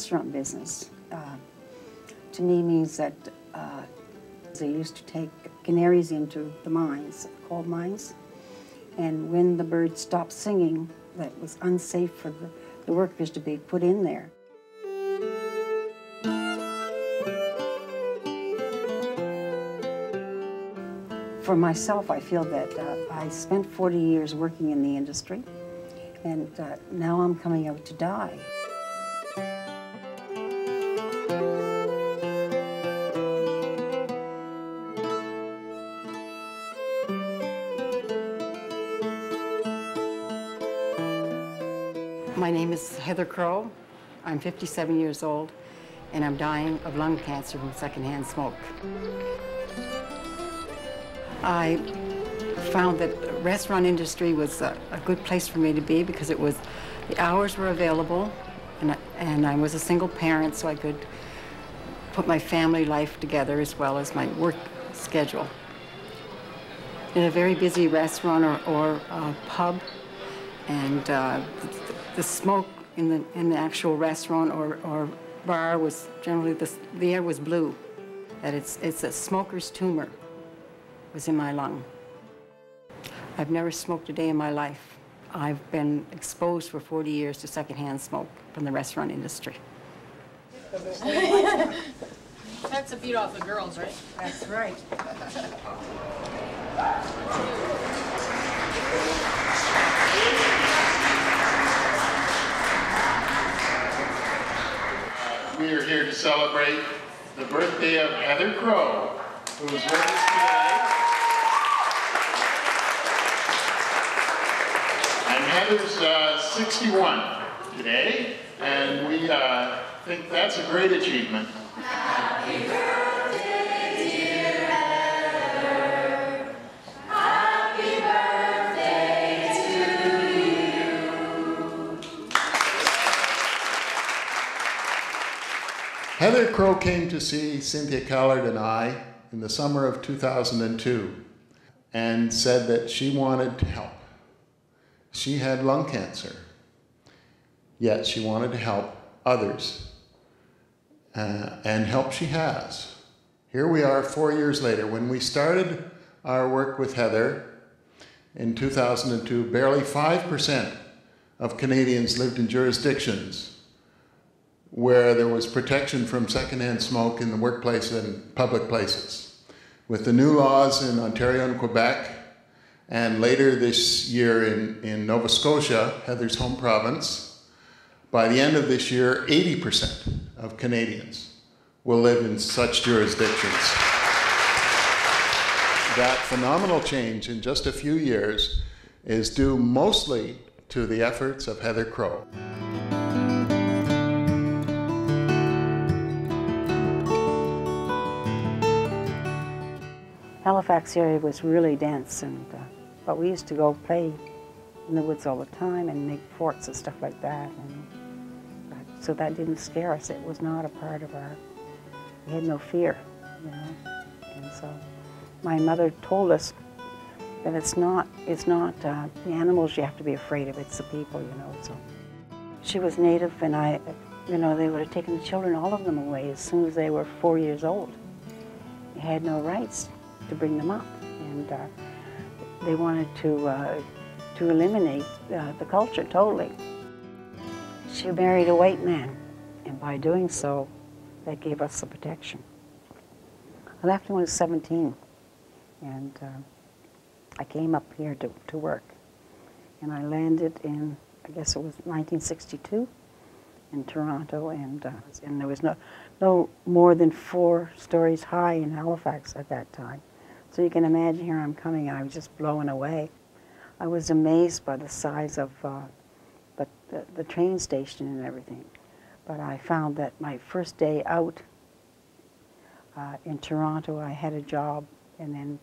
restaurant business uh, to me means that uh, they used to take canaries into the mines, coal mines, and when the birds stopped singing, that was unsafe for the, the workers to be put in there. For myself, I feel that uh, I spent 40 years working in the industry, and uh, now I'm coming out to die. Heather Crowe. I'm 57 years old, and I'm dying of lung cancer from secondhand smoke. I found that the restaurant industry was a, a, good place for me to be because it was, the hours were available, and I, and I was a single parent, so I could put my family life together as well as my work schedule. In a very busy restaurant or, or uh, pub, and uh, the smoke in the, in the actual restaurant or, or bar was generally, the, the air was blue. That it's, it's a smoker's tumor was in my lung. I've never smoked a day in my life. I've been exposed for 40 years to secondhand smoke from the restaurant industry. That's a beat off the girls, right? That's right. we are here to celebrate the birthday of Heather Crowe, who is with us today. And Heather's uh, 61 today, and we uh, think that's a great achievement. Heather Crowe came to see Cynthia Callard and I in the summer of 2002 and said that she wanted to help. She had lung cancer, yet she wanted to help others, uh, and help she has. Here we are four years later. When we started our work with Heather in 2002, barely 5% of Canadians lived in jurisdictions where there was protection from secondhand smoke in the workplace and public places. With the new laws in Ontario and Quebec, and later this year in, in Nova Scotia, Heather's home province, by the end of this year, 80% of Canadians will live in such jurisdictions. That phenomenal change in just a few years is due mostly to the efforts of Heather Crowe. Halifax area was really dense, and uh, but we used to go play in the woods all the time and make forts and stuff like that. And uh, so that didn't scare us. It was not a part of our. We had no fear, you know. And so my mother told us that it's not it's not uh, the animals you have to be afraid of. It's the people, you know. So she was native, and I, you know, they would have taken the children, all of them, away as soon as they were four years old. They had no rights to bring them up. And uh, they wanted to, uh, to eliminate uh, the culture totally. She married a white man, and by doing so, that gave us the protection. I left when I was 17, and uh, I came up here to, to work. And I landed in, I guess it was 1962 in Toronto, and, uh, and there was no, no more than four stories high in Halifax at that time. So you can imagine here I'm coming, I was just blown away. I was amazed by the size of uh, the, the, the, train station and everything. But I found that my first day out uh, in Toronto, I had a job, and then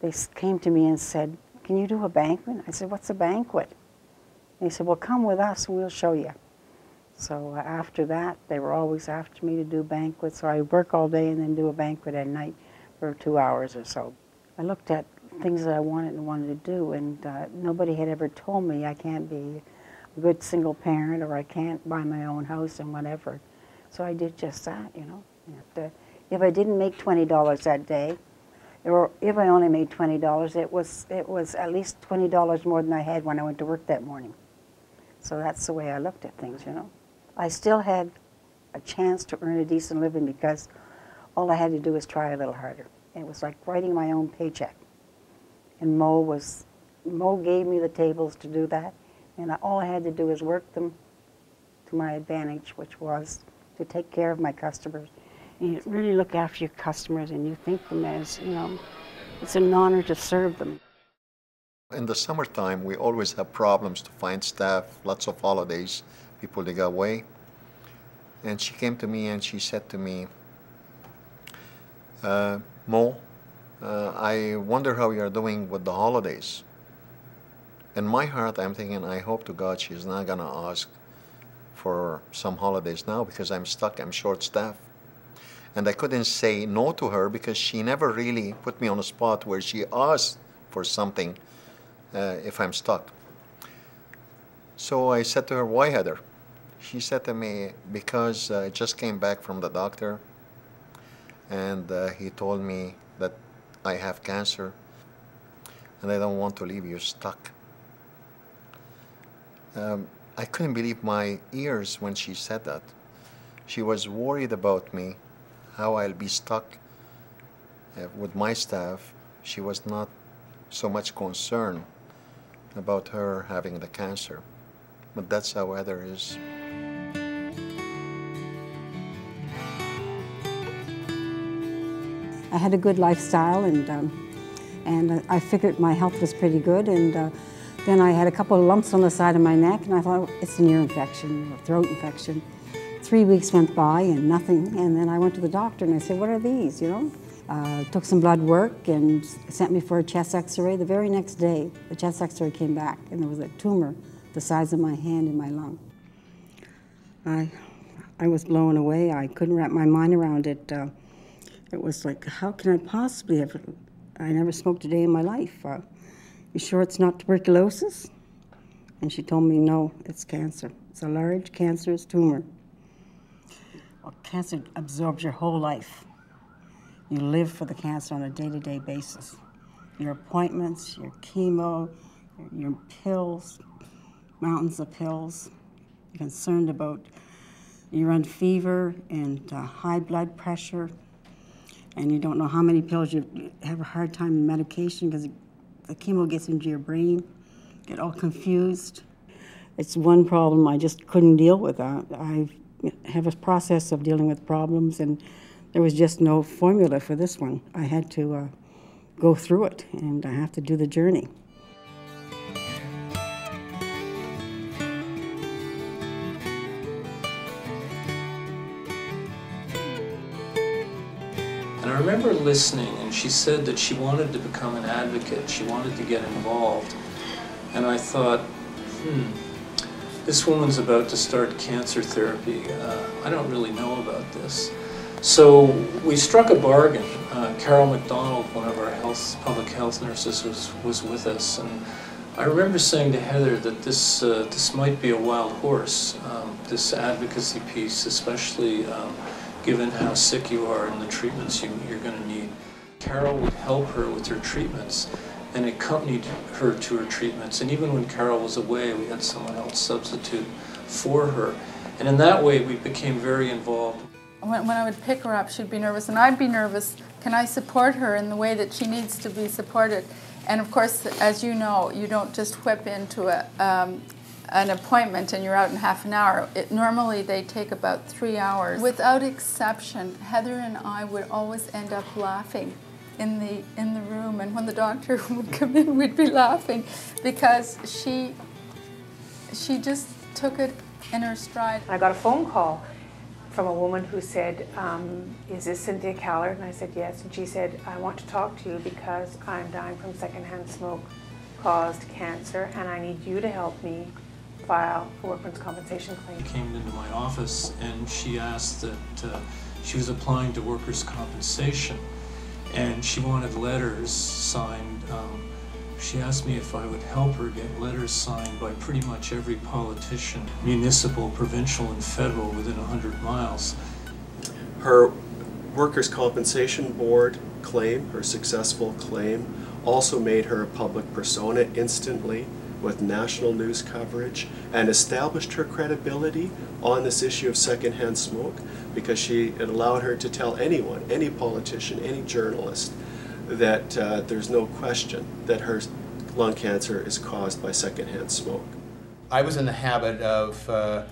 they came to me and said, can you do a banquet? I said, what's a banquet? And they said, well, come with us and we'll show you. So uh, after that, they were always after me to do banquets. So I work all day and then do a banquet at night for two hours or so. I looked at things that I wanted and wanted to do, and uh, nobody had ever told me I can't be a good single parent or I can't buy my own house and whatever. So I did just that, you know. Uh, if I didn't make twenty dollars that day, or if I only made twenty dollars, it was it was at least twenty dollars more than I had when I went to work that morning. So that's the way I looked at things, you know. I still had a chance to earn a decent living because all I had to do was try a little harder. It was like writing my own paycheck. And Mo was Mo gave me the tables to do that, and I, all I had to do was work them to my advantage, which was to take care of my customers. And you really look after your customers, and you think them as you know, it's an honor to serve them. In the summertime, we always have problems to find staff, lots of holidays, people they go away. And she came to me and she said to me, Mo, uh, I wonder how you're doing with the holidays. In my heart, I'm thinking, I hope to God she's not going to ask for some holidays now because I'm stuck, I'm short staffed. And I couldn't say no to her because she never really put me on a spot where she asked for something uh, if I'm stuck. So I said to her, Why, Heather? She said to me, Because uh, I just came back from the doctor and uh, he told me that I have cancer and I don't want to leave you stuck. Um, I couldn't believe my ears when she said that. She was worried about me, how I'll be stuck uh, with my staff. She was not so much concerned about her having the cancer. But that's how Heather is. I had a good lifestyle, and um, and I figured my health was pretty good. And uh, then I had a couple of lumps on the side of my neck, and I thought it's an ear infection, a throat infection. Three weeks went by and nothing, and then I went to the doctor and I said, "What are these?" You know. Uh, took some blood work and sent me for a chest x-ray. The very next day, the chest x-ray came back and there was a tumor the size of my hand in my lung. I, I was blown away. I couldn't wrap my mind around it. Uh, it was like, how can I possibly have, I never smoked a day in my life. Uh, you sure it's not tuberculosis? And she told me, no, it's cancer. It's a large cancerous tumor. Well, cancer absorbs your whole life. You live for the cancer on a day to day basis. Your appointments, your chemo, your pills, mountains of pills. You're concerned about you run fever and uh, high blood pressure, and you don't know how many pills you have a hard time medication because the chemo gets into your brain, get all confused. It's one problem I just couldn't deal with. I have a process of dealing with problems, and there was just no formula for this one. I had to uh, go through it, and I have to do the journey. Remember listening, and she said that she wanted to become an advocate, she wanted to get involved. And I thought, hmm, this woman's about to start cancer therapy. Uh, I don't really know about this. So we struck a bargain. Uh, Carol McDonald, one of our health, public health nurses, was, was with us. And I remember saying to Heather that this, uh, this might be a wild horse, um, this advocacy piece, especially um, given how sick you are and the treatments you, you're going to need. Carol would help her with her treatments and accompanied her to her treatments. And even when Carol was away, we had someone else substitute for her. And in that way, we became very involved. When, when I would pick her up, she'd be nervous, and I'd be nervous. Can I support her in the way that she needs to be supported? And of course, as you know, you don't just whip into a, um, an appointment and you're out in half an hour. It, normally, they take about three hours. Without exception, Heather and I would always end up laughing in the in the room, and when the doctor would come in, we'd be laughing because she she just took it in her stride. I got a phone call from a woman who said, um, "Is this Cynthia Callard?" And I said, "Yes." And she said, "I want to talk to you because I'm dying from secondhand smoke caused cancer, and I need you to help me file a workman's compensation claim." Came into my office and she asked that uh, she was applying to workers' compensation and she wanted letters signed um, She asked me if I would help her get letters signed by pretty much every politician, municipal, provincial, and federal within 100 miles. Her workers' compensation board claim, her successful claim, also made her a public persona instantly with national news coverage and established her credibility on this issue of secondhand smoke because she it allowed her to tell anyone, any politician, any journalist, that uh, there's no question that her lung cancer is caused by secondhand smoke. I was in the habit of uh,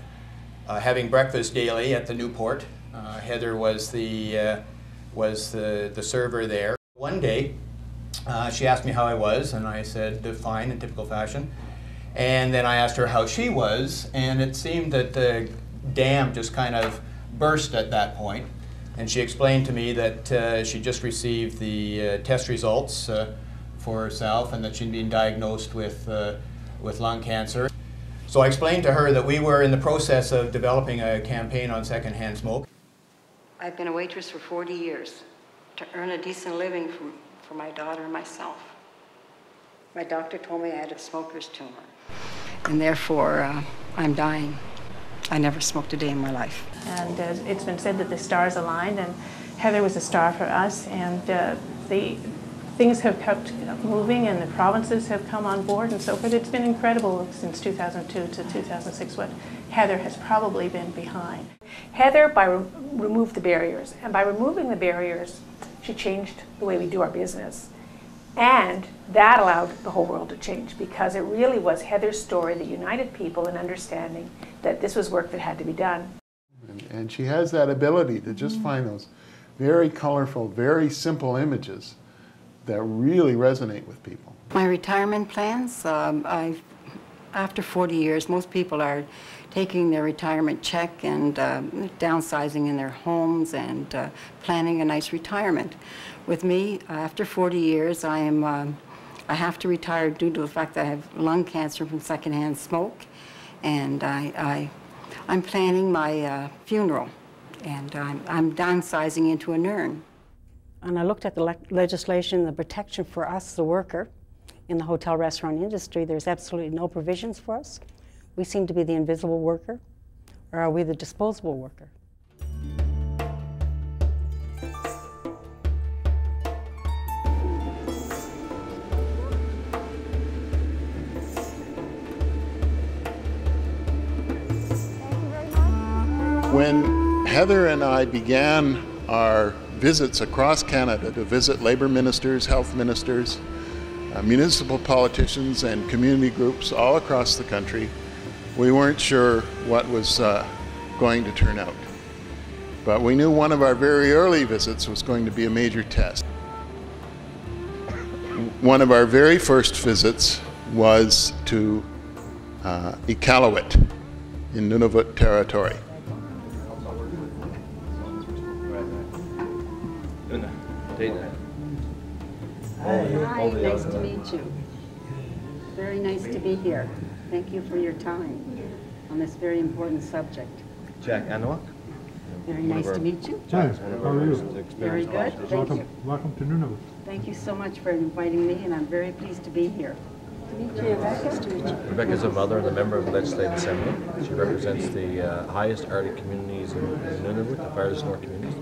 uh, having breakfast daily at the Newport. Uh, Heather was the uh, was the, the server there. One day, uh, she asked me how I was, and I said fine in typical fashion. And then I asked her how she was, and it seemed that the dam just kind of burst at that point. And she explained to me that uh, she just received the uh, test results uh, for herself and that she'd been diagnosed with, uh, with lung cancer. So I explained to her that we were in the process of developing a campaign on secondhand smoke. I've been a waitress for 40 years to earn a decent living for, for my daughter and myself. My doctor told me I had a smoker's tumor, and therefore uh, I'm dying. I never smoked a day in my life. And uh, it's been said that the stars aligned, and Heather was a star for us, and uh, the things have kept moving, and the provinces have come on board, and so forth. It's been incredible since 2002 to 2006 what Heather has probably been behind. Heather, by re- removed the barriers, and by removing the barriers, she changed the way we do our business. And that allowed the whole world to change because it really was Heather's story that united people in understanding that this was work that had to be done. And, and she has that ability to just find those very colorful, very simple images that really resonate with people. My retirement plans, um, I, after 40 years, most people are taking their retirement check and uh, downsizing in their homes and uh, planning a nice retirement. With me, after 40 years, I am um, I have to retire due to the fact that I have lung cancer from secondhand smoke, and I, I I'm planning my uh, funeral, and I'm, I'm downsizing into a urn. And I looked at the le- legislation, the protection for us, the worker, in the hotel restaurant industry. There's absolutely no provisions for us. We seem to be the invisible worker, or are we the disposable worker? When Heather and I began our visits across Canada to visit labor ministers, health ministers, uh, municipal politicians, and community groups all across the country, we weren't sure what was uh, going to turn out. But we knew one of our very early visits was going to be a major test. One of our very first visits was to uh, Iqaluit in Nunavut Territory. Hi, nice to meet you. Very nice to be here. Thank you for your time on this very important subject. Jack Anawak. Very nice to meet you. Jack, how are you? Very good, thank you. Welcome to Nunavut. Thank you so much for inviting me, and I'm very pleased to be here. To meet you, Rebecca. to meet you. Rebecca is a mother and a member of the Legislative Assembly. She represents the uh, highest Arctic communities in, in Nunavut, the farthest north communities.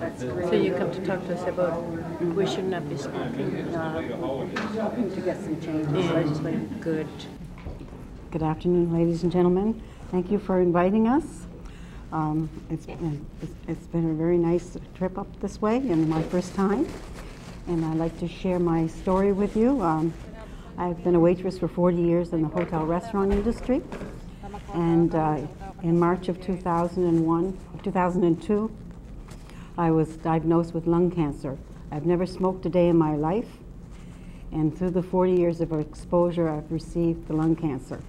That's great. So you come to talk to us about we should not be smoking. Hoping to get some changes legislative. Good. Good afternoon, ladies and gentlemen. Thank you for inviting us. Um, it's, been, it's- been a very nice trip up this way and my first time. And I'd like to share my story with you. Um, I've been a waitress for 40 years in the hotel restaurant industry. And uh, in March of 2001, 2002, I was diagnosed with lung cancer. I've never smoked a day in my life. And through the 40 years of exposure, I've received the lung cancer.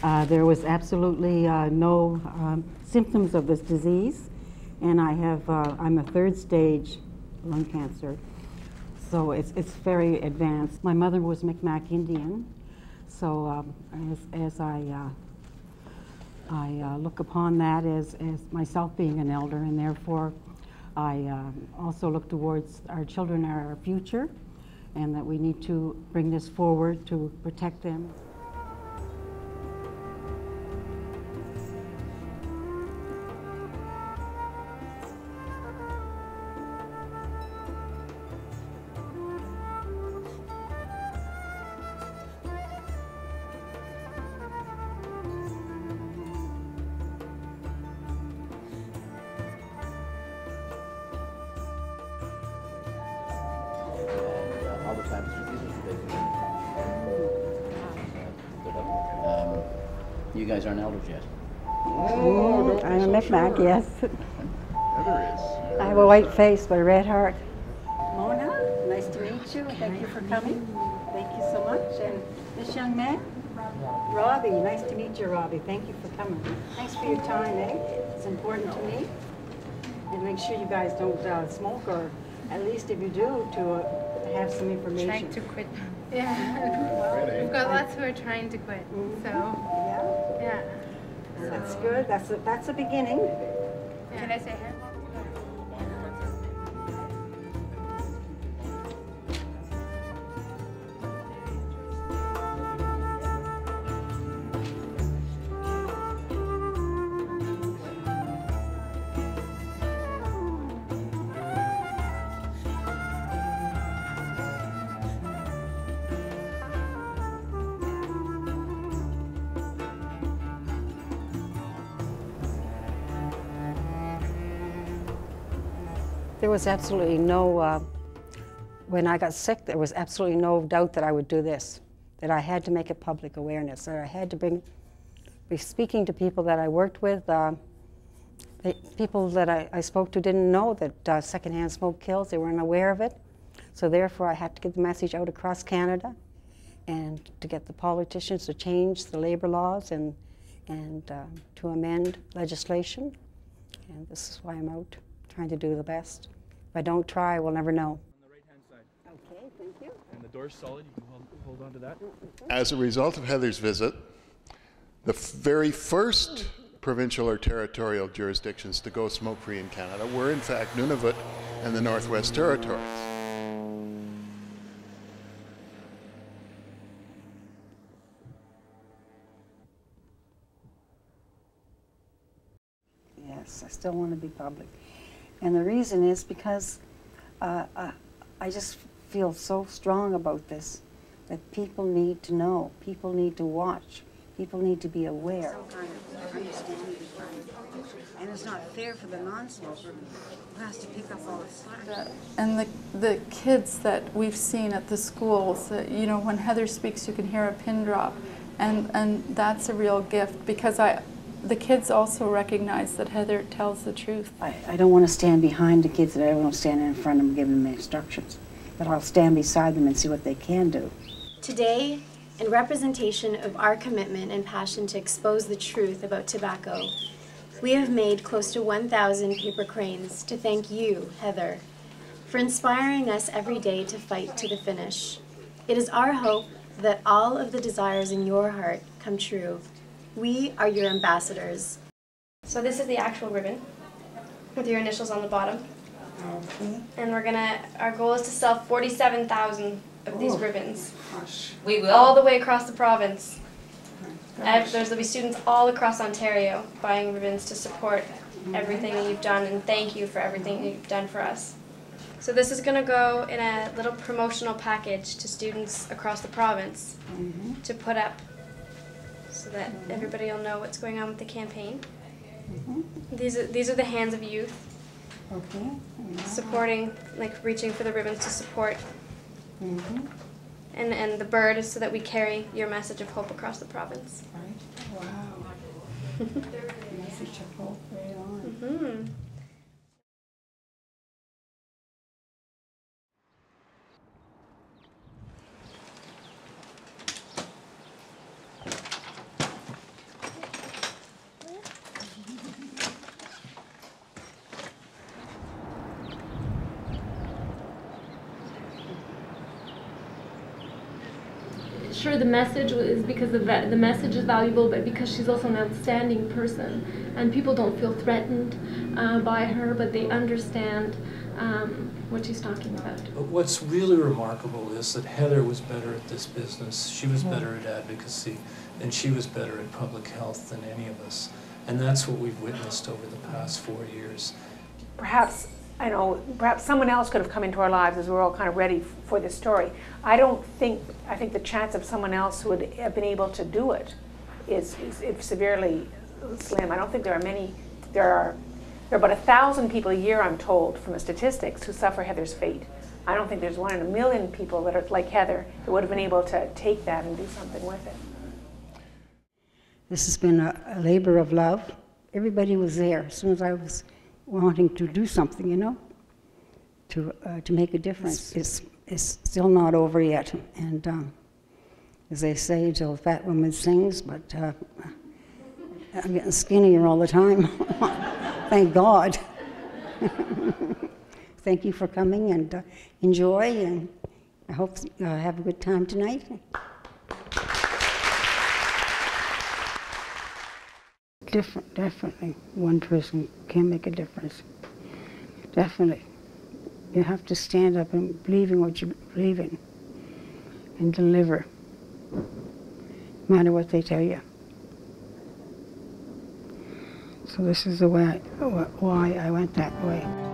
Uh, there was absolutely uh, no um, symptoms of this disease, and I have uh, I'm a third stage lung cancer, so it's it's very advanced. My mother was Micmac Indian, so um, as as I uh, I uh, look upon that as as myself being an elder, and therefore I um, also look towards our children, our future, and that we need to bring this forward to protect them. You guys aren't elders yet. Mm, I'm a Micmac, yes. Heather is. I have a white face but a red heart. Mona, nice to meet you. Thank you for coming. Thank you so much. And this young man? Robbie, nice to meet you, Robbie. Thank you for coming. Thanks for your time, eh? It's important to me. And make sure you guys don't uh, smoke, or at least if you do, to uh, have some information. Trying to quit. Yeah. We've got lots who are trying to quit. So, Yeah, yeah. that's good. That's a, that's a beginning. Can I say There was absolutely no, uh, when I got sick, there was absolutely no doubt that I would do this, that I had to make it public awareness, that I had to bring, be speaking to people that I worked with. Uh, people that I, I spoke to didn't know that uh, secondhand smoke kills, they weren't aware of it. So therefore, I had to get the message out across Canada and to get the politicians to change the labor laws and, and uh, to amend legislation. And this is why I'm out, trying to do the best. If I don't try, we'll never know. Okay, thank you. And the door's solid, you can hold, hold on to that. Mm-hmm. As a result of Heather's visit, the very first provincial or territorial jurisdictions to go smoke free in Canada were, in fact, Nunavut and the Northwest Territories. Yes, I still want to be public. And the reason is because uh, uh, I just feel so strong about this that people need to know, people need to watch, people need to be aware. And it's not fair for the non-smoker who has to pick up all the slack. And the, the kids that we've seen at the schools, uh, you know, when Heather speaks, you can hear a pin drop. And, and that's a real gift because I, the kids also recognize that Heather tells the truth. I, I don't want to stand behind the kids and I don't want to stand in front of them giving them instructions. But I'll stand beside them and see what they can do. Today, in representation of our commitment and passion to expose the truth about tobacco, we have made close to 1,000 paper cranes to thank you, Heather, for inspiring us every day to fight to the finish. It is our hope that all of the desires in your heart come true. We are your ambassadors. So this is the actual ribbon with your initials on the bottom. And we're gonna, our goal is to sell 47,000 of these Oh. ribbons. We will. All the way across the province. Oh Ev- There's, there'll be students all across Ontario buying ribbons to support mm-hmm. everything that you've done and thank you for everything that you've done for us. So this is gonna go in a little promotional package to students across the province mm-hmm. to put up so that everybody will know what's going on with the campaign. These are, these are the hands of youth Okay. supporting, like reaching for the ribbons to support. Mm-hmm. And, and the bird is so that we carry your message of hope across the province. Right. Wow. Message of hope, right on. hmm sure the message is because the, the message is valuable, but because she's also an outstanding person. And people don't feel threatened uh, by her, but they understand um, what she's talking about. But what's really remarkable is that Heather was better at this business. She was Mhm. better at advocacy, and she was better at public health than any of us. And that's what we've witnessed over the past four years. perhaps, I know, perhaps someone else could have come into our lives as we're all kind of ready for this story. I don't think, I think the chance of someone else who would have been able to do it is, is is severely slim. I don't think there are many, there are, there are about a thousand people a year, I'm told, from the statistics, who suffer Heather's fate. I don't think there's one in a million people that are like Heather that would have been able to take that and do something with it. This has been a, a labor of love. Everybody was there as soon as I was wanting to do something, you know, to, uh, to make a difference. It's, it's still not over yet. And um, as they say, until a fat woman sings, but uh, I'm getting skinnier all the time. Thank God. Thank you for coming and uh, enjoy, and I hope uh, have a good time tonight. Different, definitely. One person can make a difference. Definitely. You have to stand up and believe in what you believe in and deliver, no matter what they tell you. So this is the way I, why I went that way.